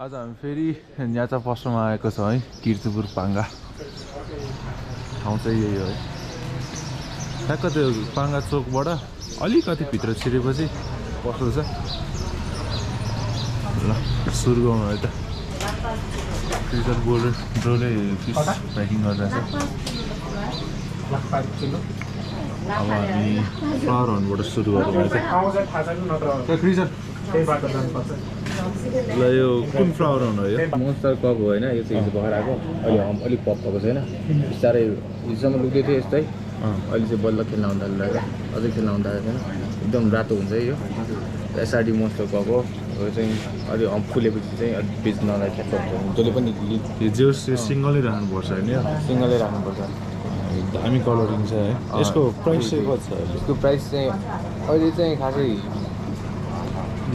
आज हामी फेरि न्याचा पसलमा आएको छौँ है किर्तिपुर पाङ्गा। ठाउँ चाहिँ यही हो है। ठ्याक्क त्यो पाङ्गा चोकबाट अलिकति भित्र छिरेपछि पसल छ। ल सुरु गरौँ है त। क्रिकेट बोल ब्रोले फिस प्याकिङ गरिरहेछ। अब हामी फ्लावर हनबाट सुरु गरौँ है त आउँछ ल यो कुन फ्लावर हन हो यो? मोन्स्टर कप हो होइन यो चाहिँ हिजो भर्खर आएको। अहिले हम अलिक पप भएको छैन बिस्तारै हिजोसम्म लुक्दै थियो यस्तै। अँ। अहिले चाहिँ बल्ल खेल्न आउँदा लाग्यो अझै खेल्न आउँदा छैन एकदम रातो हुन्छ है यो। एसआरडी मोन्स्टर कप हो। यो चाहिँ अलि हम्प फुलेपछि चाहिँ अलिक बेच्नलाई ठ्याक्क हुन्छ जसले पनि यो सिङ्गलै राख्नुपर्छ होइन सिङ्गलै राख्नुपर्छ। दामी कलरिङ छ है। यसको प्राइस चाहिँ कति छ यसको प्राइस चाहिँ अहिले चाहिँ खासै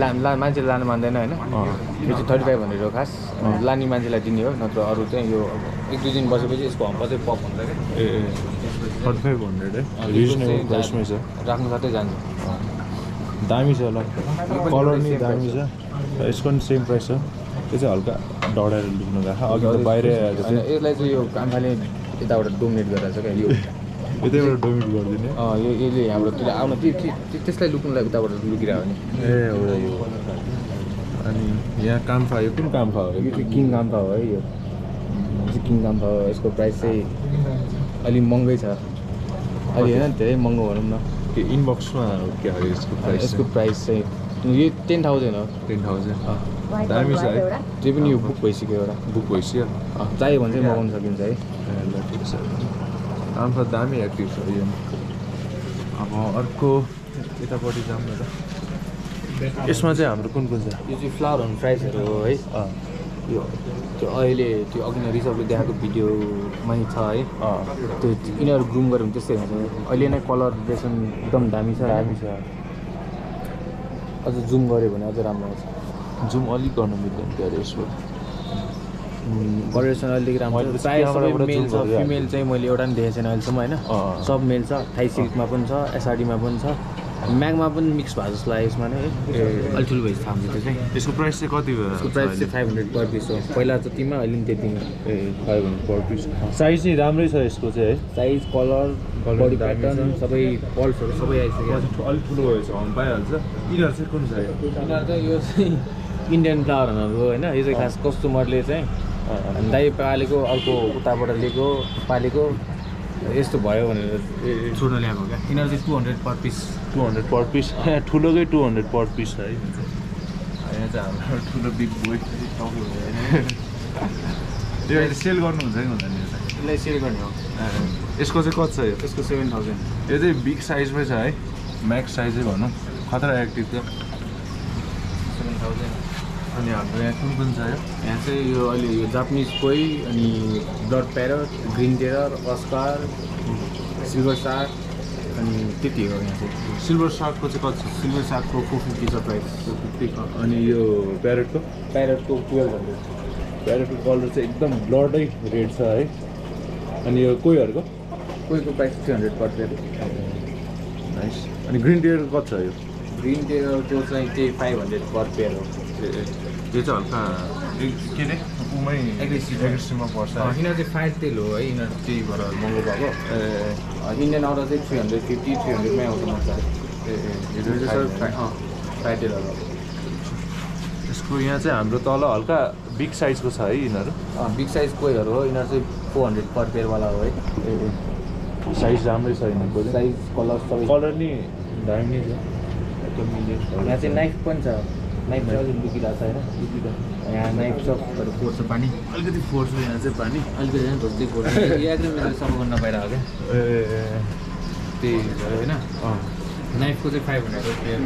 ला ला मान्छेले लानु मान्दैन होइन। यो चाहिँ थर्टी फाइभ हन्ड्रेड हो खास लाने मान्छेलाई दिने हो नत्र अरू चाहिँ यो एक दुई दिन बसेपछि यसको हम्प चाहिँ पप हुन्छ क्या। ए थर्टी फाइभ हन्ड्रेड है रिजनेबल प्राइसमै छ। राख्नु साथै जान्छ। दामी छ ल कलर नि दामी छ। यसको पनि सेम प्राइस छ। त्यो चाहिँ हल्का डढाएर लुक्नु गएको। अघि बाहिरै यसलाई चाहिँ यो कामखाले यताबाट डोमिनेट गरेर छ क्या यो। यतैबाट डोमिट गरिदिने। अँ, यो यसले हाम्रोतिर आउन त्यो त्यो- त्यो- त्यसलाई लुक्नुलाई उताबाट लुकिरहेको नि ए यो अनि यहाँ काम्फा यो? कुन काम्फा हो यो चाहिँ किङ काम्फा हो है यो। यो चाहिँ किङ काम्फा हो यसको प्राइस चाहिँ अलिक महँगै छ। अहिले होइन धेरै महँगो भनौँ न। त्यो इनबक्समा के हो यसको प्राइस यसको प्राइस चाहिँ यो टेन थाउजन्ड हो। टेन थाउजन्ड दामी छ है। त्यो पनि यो बुक भइसक्यो एउटा। बुक भइसक्यो। अँ, चाहियो भने चाहिँ मगाउन सकिन्छ है। ए, ल ठिक छ। काम्फा दामी एक्टिभ छ यो अब अर्को यतापट्टि जाऊँ न त। यसमा चाहिँ हाम्रो कुन कुन छ? यो चाहिँ फ्लावर अन प्राइसहरू हो है। अँ। यो त्यो अहिले त्यो अघि नै रिसर्भले देखाएको भिडियोमै छ है। अँ। त्यो यिनीहरू ग्रुम गऱ्यो भने त्यस्तै हुन्छ। अहिले नै कलरेसन एकदम दामी छ। दामी छ। अझ जुम गऱ्यो भने अझ राम्रो आउँछ जुम अलिक गर्नु मिल्दैन क्या अरे यसको कलरेसन अलिक राम्रो प्रायः सबै मेल छ। फिमेल चाहिँ मैले एउटा पनि देखेको छैन अहिलेसम्म होइन। सब मेल छ थाइ सिल्कमा पनि छ एसआरडीमा पनि छ। म्यागमा पनि मिक्स भएको जस्तो लाग्यो यसमा नै। अलिक ठुलो भएपछि थाहा त्यो चाहिँ। यसको प्राइस चाहिँ कति भयो यसको प्राइस चाहिँ फाइभ हन्ड्रेड पर पिस हो। पहिला जतिमा अहिले पनि त्यतिमा। ए five hundred per piece size चाहिँ राम्रै छ यसको चाहिँ है? Size colour body pattern. सबै पल्सहरू सबै आइसक्यो। अलिक ठुलो भएछ पाइहाल्छ। यिनीहरू चाहिँ कुन यो यिनीहरू चाहिँ यो चाहिँ इन्डियन फ्लावरहरू होइन? यो चाहिँ खास कस्टमरले चाहिँ दाइ पालेको अर्को उताबाट लिएको पालेको यस्तो भयो भनेर छोड्न ल्याएको क्या? यिनीहरू चाहिँ two hundred per piece two hundred per piece ठुलोकै two hundred per piece छ है। यहाँ चाहिँ हाम्रो ठुलो बिग बोय त्यो अहिले सेल गर्नुहुन्छ कि हुँदैन यो चाहिँ यसलाई सेल गर्ने हो। यसको चाहिँ कति छ यो? यसको सेभेन थाउजन्ड यो चाहिँ बिग साइजमै छ है। म्याक्स साइजै भनौँ। खतरा एक्टिभ थियो सेभेन थाउजन्ड अनि हाम्रो यहाँ कुन कुन छ यो। यहाँ चाहिँ यो अहिले यो जापानिज कोही अनि blood parrot green terror oscar silver shark अनि त्यति हो यहाँ चाहिँ। सिल्भर सार्कको चाहिँ कति छ? सिल्भर सार्कको फोर फिफ्टी छ प्राइस। अनि यो प्यारेटको? प्यारटको टुवेल्भ हन्ड्रेड प्यारेटको कलर चाहिँ एकदम ब्लडै रेड छ है। अनि यो कोहीहरूको कोहीको price three hundred per pair. Nice अनि ग्रिन टियरको कति छ यो? ग्रिन टेररको चाहिँ त्यही फाइभ हन्ड्रेड पर पेयर। हो ए, ए, यो चाहिँ हल्का के अरे? उमै Aggressive. एग्रेसिभमा पर्छ। यिनीहरू चाहिँ फाइभ तेल हो है यिनीहरू त्यही भएर महँगो भएको इन्डियन आउँदा चाहिँ थ्री हन्ड्रेड फिफ्टी थ्री हन्ड्रेडमै आउँछ मजाले ए, ए, सबै फ्राई तेलहरू। यसको यहाँ चाहिँ हाम्रो तल हल्का बिग साइजको छ है यिनीहरू। बिग साइज कोहीहरू हो यिनीहरू चाहिँ फोर हन्ड्रेड पर पेयरवाला हो है। ए ए साइज राम्रै छ यिनीहरूको साइज कलर सबै। कलर नि दामी नै छ। एकदम मिल्यो यहाँ चाहिँ नाइफ पनि छ। अलिक लुकिरहेको छ होइन यहाँ नाइफ सबहरू पोर्छ पानी। अलिकति फोर्स छ यहाँ चाहिँ पानी। अलिकति होइन धोत्दै पोर्छ यो एग्रिमेन्टले सफा गर्न नपाइरहेको क्या ए ए, ए। त्यही भयो होइन अँ नाइफको चाहिँ फाइभ हन्ड्रेड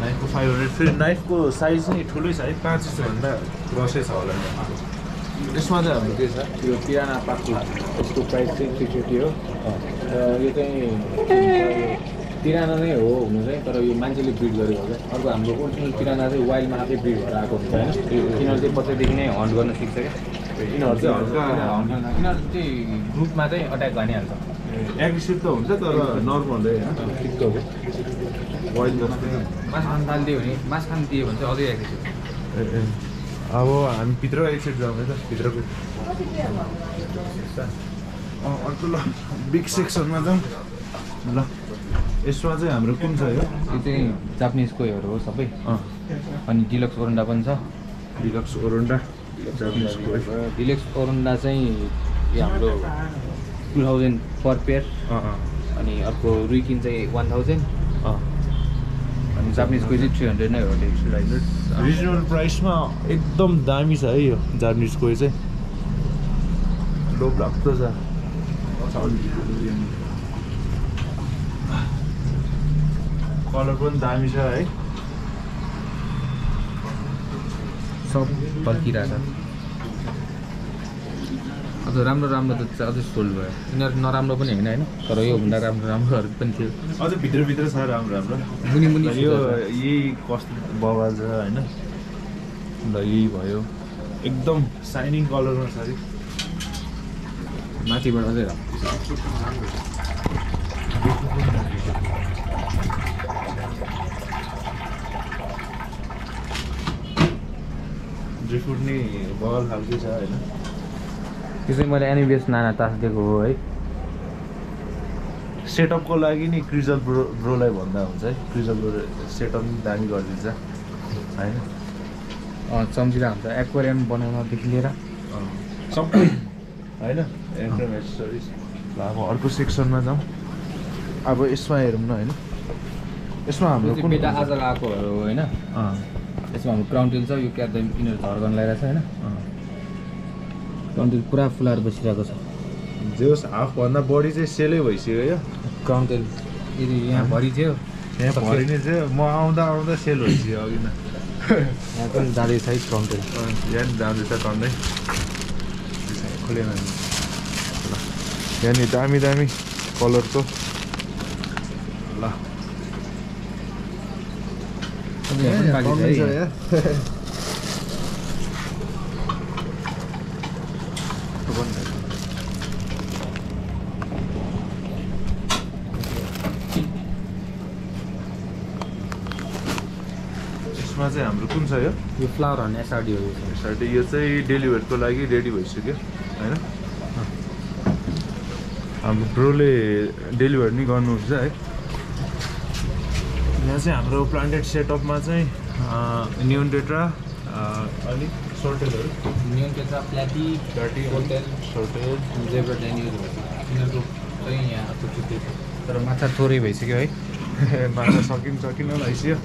नाइफको फाइभ हन्ड्रेड फेरि नाइफको साइज चाहिँ ठुलै छ है पाँच इन्चभन्दा क्रसै छ होला यसमा चाहिँ हाम्रो के छ यो पिराना पाक्कु यसको प्राइस चाहिँ थ्री फिफ्टी हो। र यो चाहिँ पिराना नै हो हुनु चाहिँ तर यो मान्छेले ब्रिड गरेको हो क्या अर्को हाम्रो ओरिजिनल पिराना चाहिँ वाइल्डमा आफै ब्रिड भएर आएको हुन्छ होइन यिनीहरू चाहिँ बच्चादेखि नै हन्ट गर्न सिक्छ क्या यिनीहरू चाहिँ हल्का यिनीहरू चाहिँ ग्रुपमा चाहिँ अट्याक भनिहाल्छ एग्रेसिभ त हुन्छ तर नर्मलै वाइल्ड जस्तो मास खान थालिदियो भने मास खान दियो भने चाहिँ अझै एग्रेसिभ अब हामी भित्र एकछिन जाउँ है त भित्रको अँ, अर्को ल बिग सेक्सनमा जाउँ ल यसमा चाहिँ हाम्रो कुन छ यो? यो चाहिँ जापानिज कोहीहरू हो सबै। अँ। अनि डिलक्स ओरन्डा पनि छ। Deluxe oranda. Japanese koi deluxe oranda चाहिँ यो हाम्रो टु थाउजन्ड पर पेयर। अनि अर्को रुइकिन चाहिँ वान थाउजन्ड। अँ। अनि जापानिज कोही चाहिँ थ्री हन्ड्रेड नै हो थ्री हन्ड्रेड। रिजनेबल प्राइसमा एकदम दामी छ है यो जापानिज कोही चाहिँ। लोभ लाग्दो छ। कलर पनि दामी छ है। सब फर्किरहेछ अझ राम्रो राम्रो त अझै सोल्ड भयो। यिनीहरू नराम्रो पनि होइन होइन? तर योभन्दा राम्रो राम्रोहरू पनि थियो। अझ भित्रभित्र छ राम्रो राम्रो। मुनि मुनि यो। यही कस्तो बवाल छ होइन? ल यही भयो। एकदम साइनिङ कलरमा छ अरे माथिबाट अझै राम्रो बवाल खालको छ होइन? त्यो चाहिँ मैले एनिबिएस नाना तास दिएको हो है। सेटअपको लागि नि क्रिजल ब्रो ब्रोलाई भन्दा हुन्छ है। क्रिजल ब्रो सेटअप नि दामी गरिदिन्छ होइन? अँ चम्चिला हुन्छ। एक्वेरियम बनाउनदेखि लिएर। सबै होइन? एकदम एसेसरिज ल अब अर्को सेक्सनमा जाउँ। अब यसमा हेरौँ न होइन? यसमा हाम्रो आज लगाएकोहरू हो होइन? यसमा हाम्रो क्राउन टेल छ यो क्याट यिनीहरू धर्गन लगाइरहेको छ होइन। क्राउन टेल पुरा फुलाएर बसिरहेको छ। जे होस् हाफभन्दा बढी चाहिँ सेलै भइसक्यो क्या। क्राउन टेल यदि यहाँ भरि थियो यहाँ भरि नै चाहिँ म आउँदा आउँदा सेल भइसक्यो अघि न। यहाँ पनि जाँदैछ है क्राउन टेल यहाँ नि जाँदैछ टन्नै। खुलेन नि। ल। यहाँ नि दामी दामी कलरको। ल। है यहाँ। यसमा चाहिँ हाम्रो कुन छ यो यो फ्लावर भन्ने एसआरडी हो। साथै यो चाहिँ डेलिभरीको लागि रेडी भइसक्यो होइन हाम्रो ब्रोले डेलिभरी नि गर्नुहुन्छ है यहाँ चाहिँ हाम्रो प्लान्टेड सेटअपमा चाहिँ न्युन डेट्रा अलिक सोर्टेलहरू नियन टेट्रा प्ल्याटी थर्टी होटेल सोर्टेल जेब्रा यिनीहरूको चाहिँ यहाँ थुप्रै तर माछा थोरै भइसक्यो है। माछा सकिन सकिन भइसक्यो।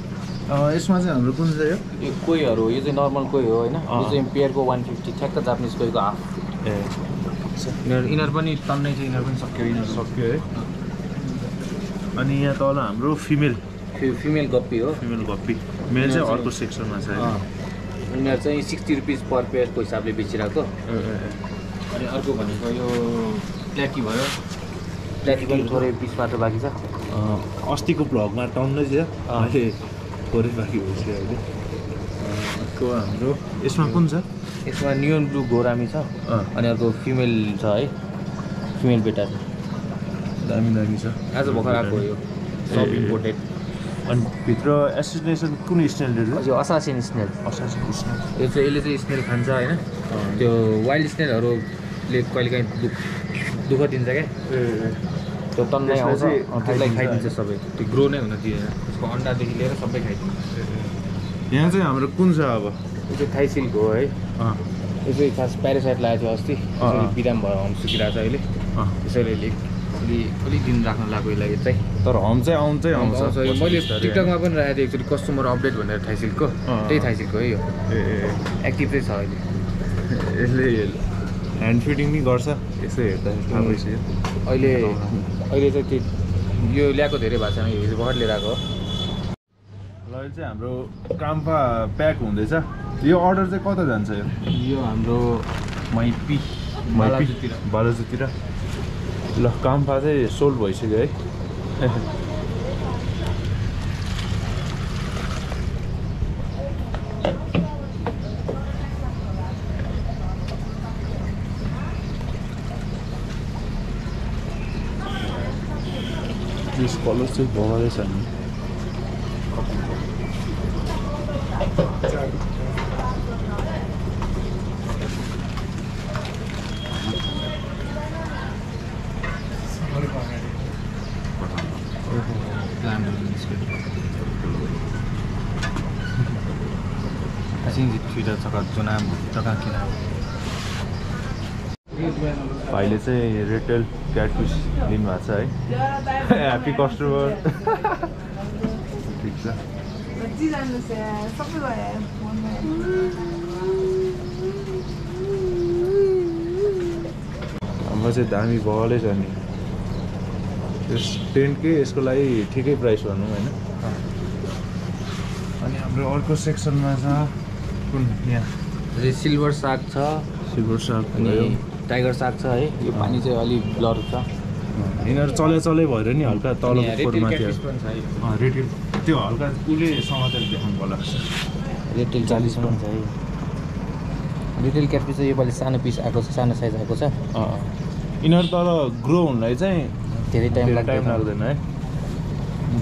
यसमा चाहिँ हाम्रो कुन चाहिँ यो यो कोहीहरू यो चाहिँ नर्मल कोही हो होइन। यो चाहिँ पेयरको वान फिफ्टी ठ्याक्क जापानिज कोहीको हाफ ए। यिनीहरू यिनीहरू पनि टन्नै छ यिनीहरू पनि सक्यो। यिनीहरू सक्यो है। अनि यहाँ तल हाम्रो फिमेल फिमेल गप्पी हो। फिमेल गप्पी मेल चाहिँ अर्को सेक्सनमा छ। अँ। यिनीहरू चाहिँ सिक्सटी रुपिस पर पेयरको हिसाबले बेचिरहेको। अनि अर्को भनेको यो प्ल्याटी भयो। प्ल्याटी पनि थोरै बिस मात्र बाँकी छ। अस्तिको भ्लगमा टन्नै थियो। अहिले थोरै बाँकी भइसक्यो अहिले। अर्को हाम्रो यसमा कुन छ? यसमा नियन ब्लू गोरामी छ। अनि अर्को फिमेल छ है। फिमेल बेटा छ। दामी दामी छ। आज भर्खर आएको यो। सब। इम्पोर्टेड अनि भित्र एसोसिएसन कुन स्नेल यो असासिन स्नेल। असासी स्नेल। यो चाहिँ यसले चाहिँ स्नेल खान्छ होइन। त्यो वाइल्ड स्नेलहरूले कहिलेकाहीँ दुख दुःख दिन्छ क्या। त्यो त्यसलाई आउँछ त्यसलाई खाइदिन्छ। सबै। त्यो ग्रो नै हुन दिँदैन त्यसको अन्डादेखि लिएर सबै खाइदिन्छ। यहाँ चाहिँ हाम्रो कुन छ अब? यो चाहिँ थाइ सिल्क हो है। अँ, यो चाहिँ खास प्यारासाइट लगाएको थियो अस्ति। बिराम भएर हम सुकिरहेको छ अहिले। अँ। त्यसैले अलिक अलि अलिक दिन राख्न लाग्यो यसलाई चाहिँ। तर हम चाहिँ आउँछै आउँछ। आउँछ। यो मैले। टिकटकमा पनि राखेको थिएँ एकचोटि कस्टमर अपडेट भनेर थाइसिल्कको। त्यही थाइसिल्कको है यो। ए एक्टिभ चाहिँ छ अहिले। यसले ह्यान्ड फिडिङ नि गर्छ। यसो हेर्दा थाहा भइसक्यो। अहिले अहिले चाहिँ त्यो यो ल्याएको धेरै भएको छैन हिजो भर्खर लिएर आएको हो। ल यो चाहिँ हाम्रो काम्पा प्याक हुँदैछ। यो अर्डर चाहिँ कता जान्छ यो? यो हाम्रो मैपी। बालाजुतिर। बालाजुतिर। ल काम्फा चाहिँ सोल्ड भइसक्यो है कलर चाहिँ भगरै छ नि kira. भाइले चाहिँ रेटेल क्याटफिस लिनुभएको छ है। ह्याप्पी कस्टमर ठिक छ। हाम्रो चाहिँ दामी बलै छ नि। यस टेन्टकै यसको लागि ठिकै प्राइस भनौँ होइन। अनि हाम्रो अर्को सेक्सनमा छ कुन? यहाँ। सिल्भर साग छ। सिल्भर साग अनि टाइगर साग छ है। यो पानी चाहिँ अलिक ब्लर छ। यिनीहरू चले चले भएर नि हल्का तल रेटेल त्यो हल्का उसले समातेर देखाउनु पर्ला। रेटेल चालिस पनि छ है। रिटेल क्याटफिस चाहिँ योपालि सानो पिस आएको छ सानो साइज आएको छ। यिनीहरू तर ग्रो हुनलाई चाहिँ धेरै टाइम टाइम लाग्दैन। है।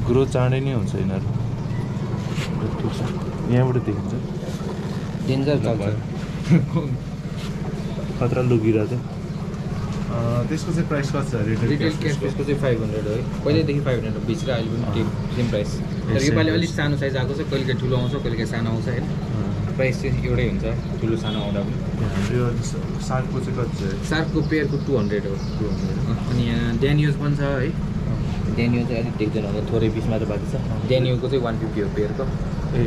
ग्रो चाँडै नै हुन्छ यिनीहरू। यहाँबाट देखिन्छ। डेन्जर चल्छ खतरा लुगिरहेको थियो। त्यसको चाहिँ प्राइस कति छ? रिटेल रिटेल क्याटफिसको चाहिँ फाइभ हन्ड्रेड हो है। पहिल्यैदेखि फाइभ हन्ड्रेड बेचेर अहिले पनि सेम सेम प्राइस तर योपालि. अलिक सानो साइज आएको छ। कहिले ठुलो आउँछ कहिले सानो आउँछ होइन। प्राइस चाहिँ एउटै हुन्छ। ठुलो सानो आउँदा पनि। सागको चाहिँ कति छ? सार्कको पेयरको टू हन्ड्रेड हो। टु हन्ड्रेड अनि यहाँ ड्यानियोज पनि छ है। ड्यानियो चाहिँ अलिक देख्दैन होला। थोरै पिस मात्र बाँकी छ। ड्यानियोको चाहिँ वान फिफ्टी हो पेयरको। ए।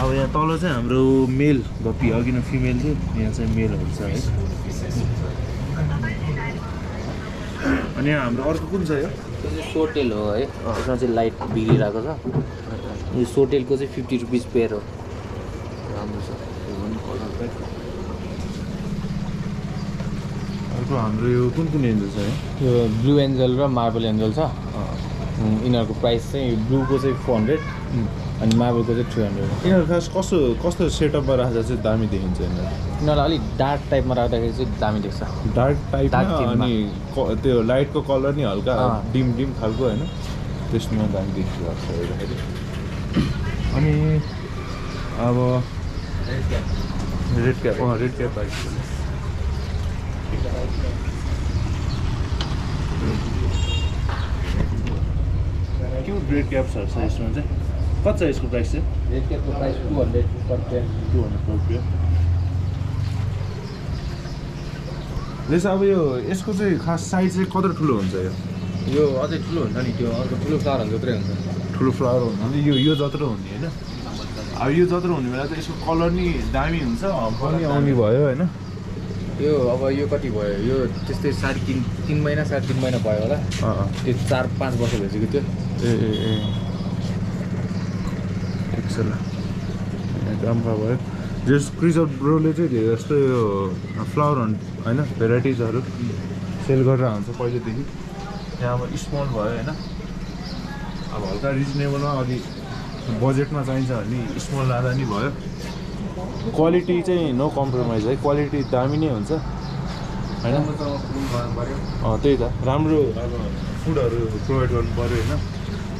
अब यहाँ तल चाहिँ हाम्रो मेल गप्पी अघि नै फिमेल थियो यहाँ चाहिँ मेलहरू छ है। अनि यहाँ हाम्रो अर्को कुन छ यो? सोटेल हो है। यसमा चाहिँ लाइट बिग्रिरहेको छ। यो सोटेलको चाहिँ फिफ्टी रुपिस पेयर हो। राम्रो छ। अर्को हाम्रो यो कुन कुन एन्जल छ है? यो ब्लु एन्जल र मार्बल एन्जल छ। यिनीहरूको प्राइस चाहिँ ब्लूको चाहिँ फोर हन्ड्रेड अनि मार्बलको चाहिँ थ्री हन्ड्रेड यिनीहरू खास कस्तो कस्तो सेटअपमा राख्दा चाहिँ दामी देखिन्छ यिनीहरू? यिनीहरूलाई अलिक डार्क टाइपमा राख्दाखेरि चाहिँ दामी देख्छ। डार्क मा। अनि क- त्यो लाइटको कलर नि हल्का। डिम डिम खालको होइन। त्यसमा दामी देखिरहेको छ हेर्दाखेरि अनि अब रेड क्याप अँ रेड क्याप आइसक्यो क्युट रेड क्याप्सहरू छ यसमा चाहिँ? कति छ यसको प्राइस चाहिँ? Red क्यापको price two hundred per two hundred रुपियाँ रहेछ अब यो यसको चाहिँ खास साइज चाहिँ कत्रो ठुलो हुन्छ यो? यो अझै ठुलो हुन्छ नि त्यो अर्को ठुलो फ्लावरहरू जत्रै हुन्छ। ठुलो फ्लावर हुनु भने यो यो जत्रो हुने होइन? अब यो जत्रो हुने बेला त यसको कलर नि दामी हुन्छ पनि आउने भयो होइन? यो अब यो कति भयो? यो त्यस्तै साढे तिन तिन महिना साढे तिन महिना भयो होला। त्यो चार पाँच वर्ष भइसक्यो त्यो। ए ए ए। ठिक छ ल राम्रो भयो। जस क्रिजर ब्रोले चाहिँ धेरै जस्तो यो फ्लावर होइन? भेराइटिजहरू सेल गरेर हुन्छ पहिलेदेखि। यहाँ अब स्मल भयो होइन? अब हल्का रिजनेबलमा अलि बजेटमा चाहिन्छ भने स्मल लाँदा नि भयो। क्वालिटी चाहिँ नो कम्प्रोमाइज है. क्वालिटी दामी नै हुन्छ। होइन? अँ त्यही त। राम्रो। अब फुडहरू प्रोभाइड गर्नु पऱ्यो होइन।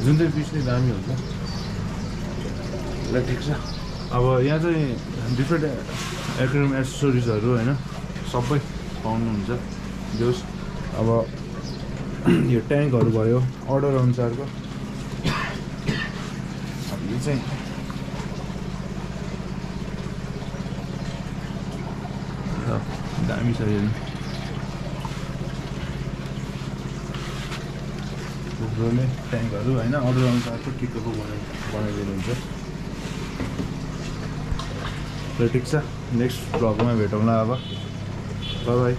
जुन चाहिँ फिस नै दामी हुन्छ। ल ठिक छ। अब यहाँ चाहिँ डिफ्रेन्ट एक्रोम एसेसरिजहरू होइन? सबै पाउनुहुन्छ। जोस् अब यो ट्याङ्कहरू भयो। अर्डर अनुसारको। अब यो चाहिँ ल, दामी छ यो कुकुरले ट्याङ्कहरू होइन अर्डर अनुसारको ठिक्कको बनाइ बनाइदिनुहुन्छ ल ठिक छ नेक्स्ट भ्लगमा भेटौँला अब बाई